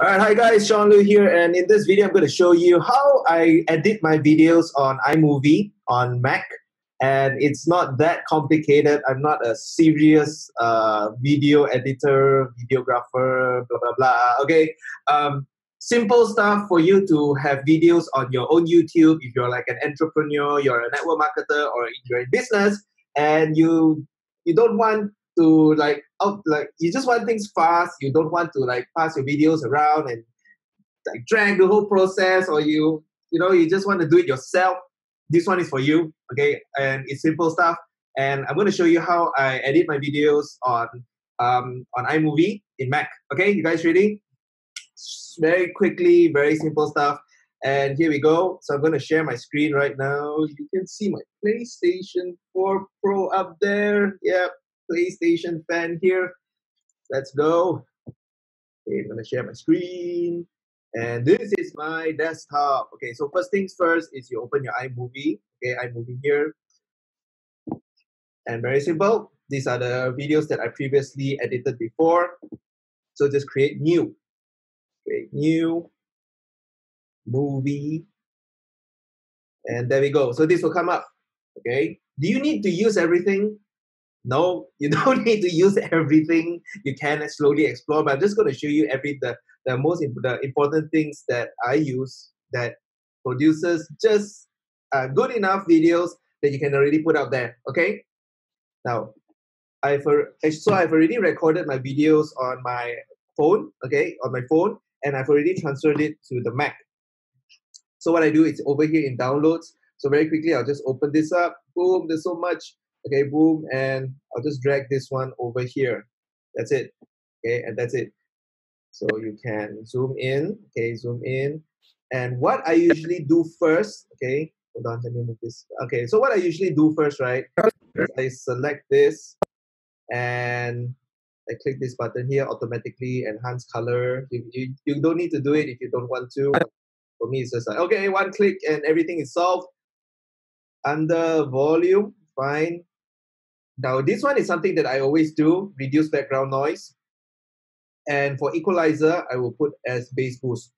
All right, hi guys, Sean Looi here, and in this video, I'm going to show you how I edit my videos on iMovie on Mac. And it's not that complicated. I'm not a serious uh, video editor, videographer, blah blah blah. Okay, um, simple stuff for you to have videos on your own YouTube. If you're like an entrepreneur, you're a network marketer, or you're in business, and you you don't want to like out like you just want things fast. You don't want to like pass your videos around and like drag the whole process, or you you know you just want to do it yourself. This one is for you, okay? And it's simple stuff. And I'm going to show you how I edit my videos on um, on iMovie in Mac. Okay, you guys ready? Very quickly, very simple stuff. And here we go. So I'm going to share my screen right now. You can see my PlayStation 4 Pro up there. Yep, PlayStation fan here. Let's go. Okay, I'm gonna share my screen. And this is my desktop. Okay, so first things first is you open your iMovie. Okay, iMovie here. And very simple. These are the videos that I previously edited before. So just create new. Create new movie. And there we go. So this will come up. Okay. Do you need to use everything? No, you don't need to use everything. You can slowly explore, but I'm just going to show you every the, the most imp- the important things that I use that produces just uh, good enough videos that you can already put out there. Okay. Now, I've so I've already recorded my videos on my phone. Okay, on my phone, and I've already transferred it to the Mac. So what I do is over here in downloads. So very quickly, I'll just open this up. Boom! There's so much okay boom and I'll just drag this one over here. That's it okay and that's it. So you can zoom in okay zoom in. And what I usually do first okay hold on let me move this. Okay so what I usually do first right I select this and I click this button here automatically enhance color. You, you, you don't need to do it if you don't want to. For me it's just like okay one click and everything is solved. Under volume fine now, this one is something that I always do, reduce background noise. And for equalizer, I will put as bass boost.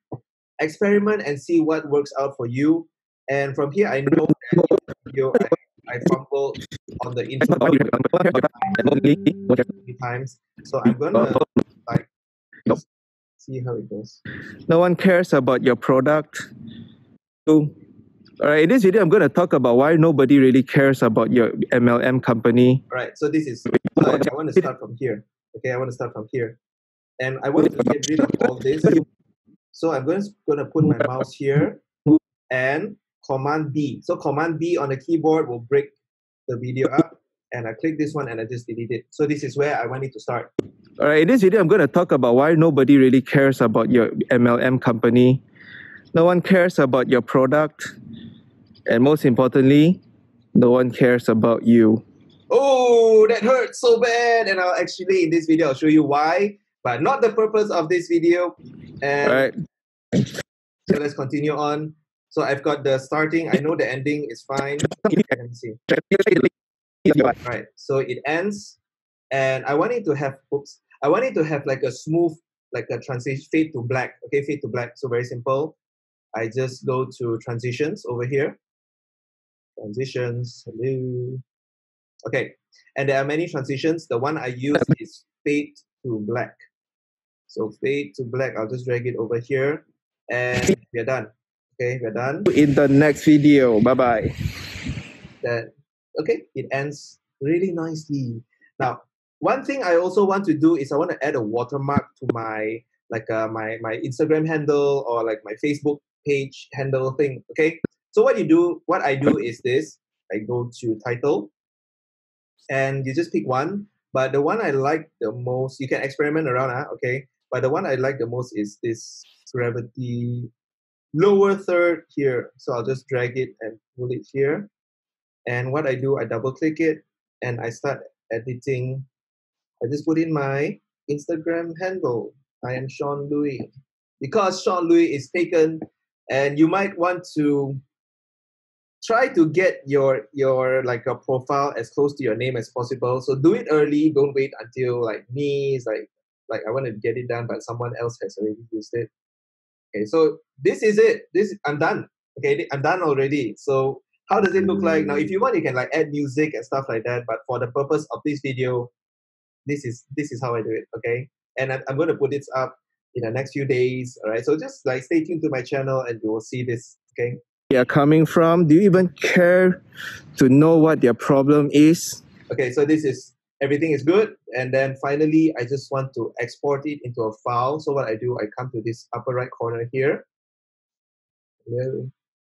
Experiment and see what works out for you. And from here, I know that video I, I fumbled on the intro times. So I'm gonna like see how it goes. No one cares about your product. So all right, in this video, I'm going to talk about why nobody really cares about your MLM company. All right, so this is, I, I want to start from here. Okay, I want to start from here. And I want to get rid of all this. So I'm going to, going to put my mouse here and Command B. So Command B on the keyboard will break the video up. And I click this one and I just delete it. So this is where I want it to start. All right, in this video, I'm going to talk about why nobody really cares about your MLM company. No one cares about your product and most importantly, no one cares about you. Oh, that hurts so bad. And I'll actually, in this video, I'll show you why, but not the purpose of this video. And All right. So let's continue on. So I've got the starting. I know the ending is fine. Let me see. Right. So it ends, and I want it to have. Oops. I want it to have like a smooth, like a transition fade to black. Okay, fade to black. So very simple. I just go to transitions over here transitions, hello. Okay, and there are many transitions. The one I use is fade to black. So fade to black, I'll just drag it over here and we're done. Okay, we're done. In the next video, bye-bye. That, okay, it ends really nicely. Now, one thing I also want to do is I want to add a watermark to my like uh, my my Instagram handle or like my Facebook page handle thing. Okay, so what you do, what I do is this. I go to title and you just pick one. But the one I like the most, you can experiment around, huh? okay? But the one I like the most is this gravity lower third here. So I'll just drag it and pull it here. And what I do, I double click it and I start editing. I just put in my Instagram handle. I am Sean Looi. Because Sean Looi is taken, and you might want to try to get your your like a profile as close to your name as possible. So do it early. Don't wait until like me. It's like like I want to get it done, but someone else has already used it. Okay, so this is it. This I'm done. Okay, I'm done already. So how does it look like now? If you want, you can like add music and stuff like that. But for the purpose of this video, this is this is how I do it. Okay, and I'm, I'm going to put this up in the next few days. All right, so just like stay tuned to my channel, and you will see this. Okay. They are coming from. Do you even care to know what their problem is? Okay, so this is everything is good and then finally I just want to export it into a file. So what I do I come to this upper right corner here.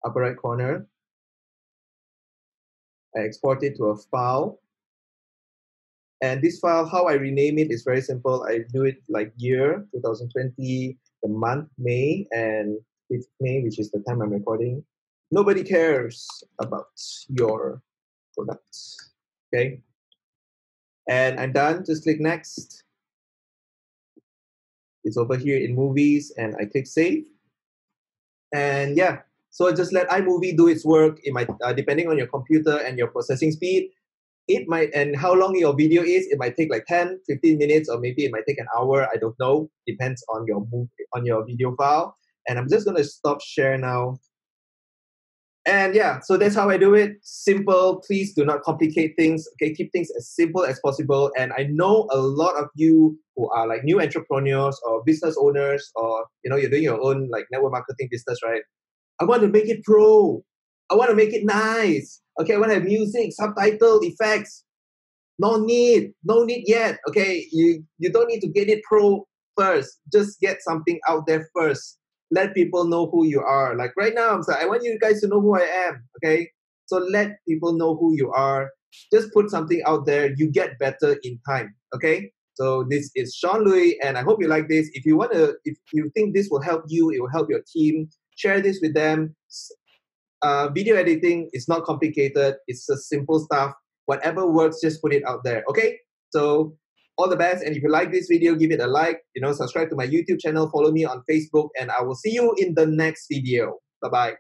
Upper right corner. I export it to a file. And this file how I rename it is very simple. I do it like year 2020 the month May and 5th May which is the time I'm recording nobody cares about your products. okay and I'm done. Just click next. It's over here in movies and I click save. And yeah, so just let iMovie do its work. It might, uh, depending on your computer and your processing speed, it might, and how long your video is, it might take like 10, 15 minutes, or maybe it might take an hour. I don't know. Depends on your move, on your video file. And I'm just gonna stop share now and yeah, so that's how I do it. Simple. Please do not complicate things. Okay, keep things as simple as possible. And I know a lot of you who are like new entrepreneurs or business owners, or you know, you're doing your own like network marketing business, right? I want to make it pro. I want to make it nice. Okay, I want to have music, subtitle, effects. No need, no need yet. Okay, you you don't need to get it pro first. Just get something out there first let people know who you are. Like right now, I'm saying, I want you guys to know who I am. Okay. So let people know who you are. Just put something out there. You get better in time. Okay. So this is Sean Looi, and I hope you like this. If you want to, if you think this will help you, it will help your team. Share this with them. Uh, video editing is not complicated. It's just simple stuff. Whatever works, just put it out there. Okay. So all the best. And if you like this video, give it a like, you know, subscribe to my YouTube channel, follow me on Facebook, and I will see you in the next video. Bye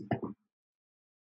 bye.